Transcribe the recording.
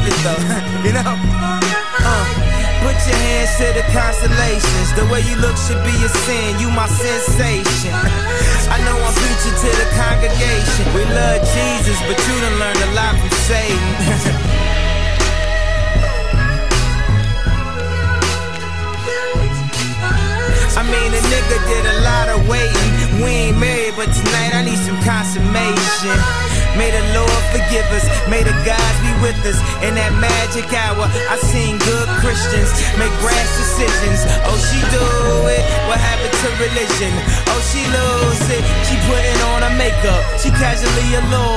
it though, you know? Uh, put your hands to the constellations. The way you look should be a sin. You my sensation. I know I'm preaching to the congregation. We love Jesus, but you done learned a lot from Satan. I mean, a nigga did a lot of waiting. We ain't married, but tonight I need some consummation. May the Lord forgive us, may the gods be with us. In that magic hour, I seen good Christians make rash decisions. Oh, she do it, what happened to religion? Oh, she lose it, she putting on her makeup, she casually a lord.